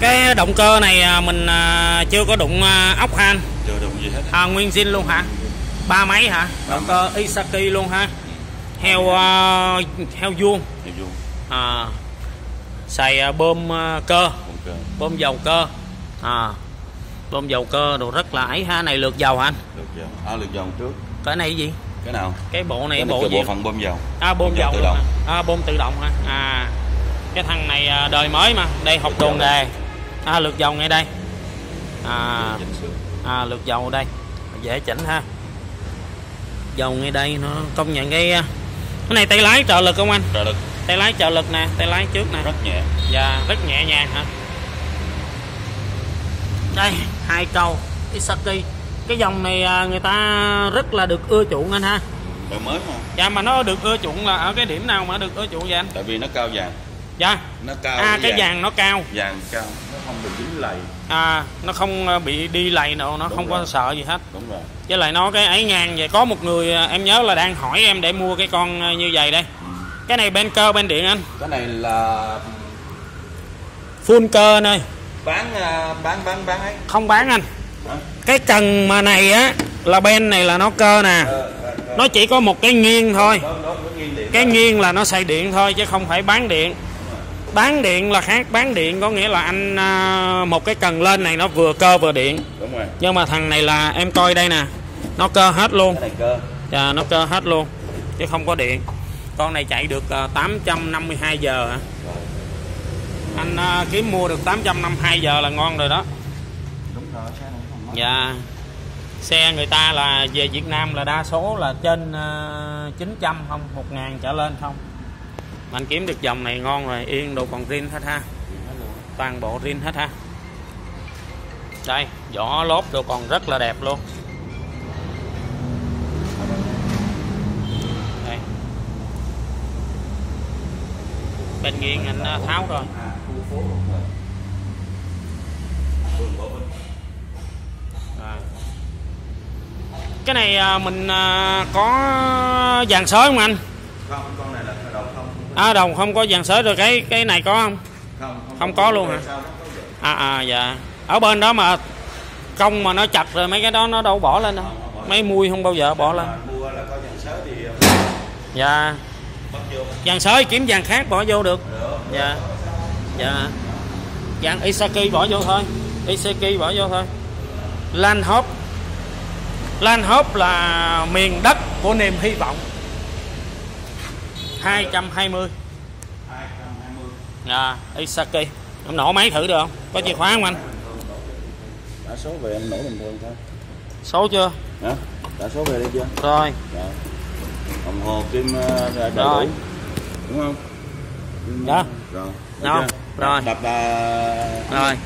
cái động cơ này à, mình à, chưa có đụng à, ốc ha anh chưa đụng gì hết à, nguyên zin luôn hả? Ba máy hả? Động cơ Isaki luôn ha. Heo à, heo vuông. Nhiều vuông. À, xài bơm cơ. Bơm dầu cơ. À, bơm dầu cơ đồ rất là ấy ha. Này lượt dầu hả anh? Được chưa à lượt dòng trước. Cái này gì? Cái nào? Cái bộ này cái bộ này gì? bộ phận bơm dầu. À bơm bơm dầu tự động. à bơm tự động hả? À cái thằng này đời mới mà. Đây học Lượt đồ dầu. nghề à lượt dầu ngay đây. À à lượt dầu đây. Dễ chỉnh ha. Dầu ngay đây nó công nhận cái à, cái này tay lái trợ lực không anh? Trợ lực. Tay lái trợ lực nè tay lái trước nè. Rất nhẹ. Dạ rất nhẹ nhàng hả đây hai câu Isaki. Cái dòng này à, người ta rất là được ưa chuộng anh ha. Đời mới mà. Dạ mà nó được ưa chuộng là ở cái điểm nào mà được ưa chuộng vậy anh? Tại vì nó cao vàng. Dạ. Nó cao à cái vàng nó cao. Vàng cao không bị dính lầy. À nó không à, bị đi lầy đâu nó Đúng không rồi. có sợ gì hết. Đúng rồi. Với lại nó cái ấy ngang vậy có một người à, em nhớ là đang hỏi em để mua cái con à, như vậy đây. Ừ. cái này bên cơ bên điện anh. Cái này là full cơ anh ơi bán bán bán bán ấy. Không bán anh. Hả? cái cần mà này á là bên này là nó cơ nè. Ờ, ờ, ờ. nó chỉ có một cái nghiêng thôi. Đó, đó, nó nghiêng cái đó. nghiêng là nó xài điện thôi chứ không phải bán điện bán điện là khác bán điện có nghĩa là anh à, một cái cần lên này nó vừa cơ vừa điện. Đúng rồi. Nhưng mà thằng này là em coi đây nè nó cơ hết luôn. Cái này cơ. Dạ, nó cơ hết luôn chứ không có điện. Con này chạy được à, 852 giờ hả? Anh à, kiếm mua được 852 giờ là ngon rồi đó. Đúng rồi xe này không dạ. Xe người ta là về Việt Nam là đa số là trên uh, 900 không 1 ngàn trở lên không anh kiếm được dòng này ngon rồi, yên đồ còn zin hết ha. Toàn bộ zin hết ha. Đây, vỏ lốp đồ còn rất là đẹp luôn. Đây. Bên nghiêng anh à, tháo rồi. Cái này à, mình à, có dàn sới không anh? Không, con này à đồng không có dàn sới rồi cái cái này có không? Không Không có luôn hả? Có à à dạ. Ở bên đó mà công mà nó chặt rồi mấy cái đó nó đâu bỏ lên đâu. Mấy mui không bao giờ bỏ lên. Có dạ. Dàn sới kiếm dàn khác bỏ vô được. Dạ. Dạ. Dàn Isaki bỏ vô thôi. Isaki bỏ vô thôi. Lan Hop Lan Hop là miền đất của niềm hy vọng 220 220 à, Isaki em nổ máy thử được không? Có chìa khóa không anh? Đã số về em nổ bình thường thôi. Số chưa? Hả? Đã số về đây chưa? Rồi. Dạ. Đồng hồ kim ờ, đầy đủ. Rồi. đúng không? Kim, Dạ. rồi. Chưa? Rồi. đập là rồi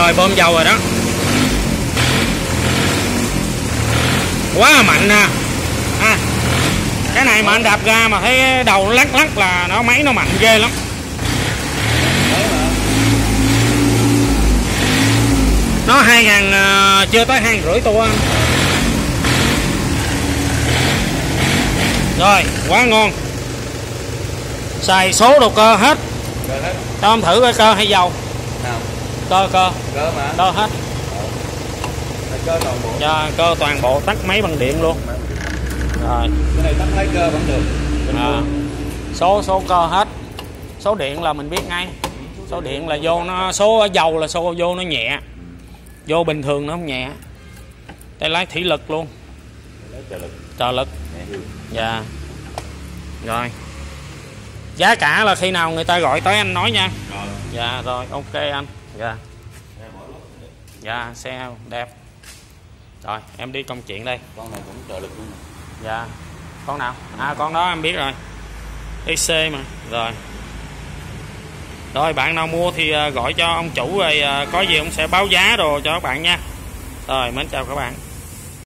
rồi bơm dầu rồi đó. Quá mạnh nè. À, cái này mà anh đạp ra mà thấy đầu lắc lắc là nó máy nó mạnh ghê lắm. Nó hai ngàn à, chưa tới hai rưỡi tua rồi quá ngon. Xài số đồ cơ hết. Ông thử cái cơ hay dầu. Nào cơ cơ. Cơ mà. Cơ hết. Cơ toàn bộ. Dạ, cơ toàn bộ tắt máy bằng điện luôn. Rồi. Cái này tắt lấy cơ vẫn được. À, số số cơ hết. Số điện là mình biết ngay. Số điện là vô nó số dầu là số vô nó nhẹ. Vô bình thường nó không nhẹ. Tay lái thủy lực luôn. Trợ lực. Dạ. Rồi. Giá cả là khi nào người ta gọi tới anh nói nha. Rồi. Dạ rồi. Ok anh dạ. Dạ xe đẹp. Rồi em đi công chuyện đây. Con này cũng trợ lực luôn dạ. Con nào? À con đó em biết rồi. IC mà. Rồi. Rồi bạn nào mua thì à, gọi cho ông chủ rồi à, có gì ông sẽ báo giá rồi cho các bạn nha. Rồi mến chào các bạn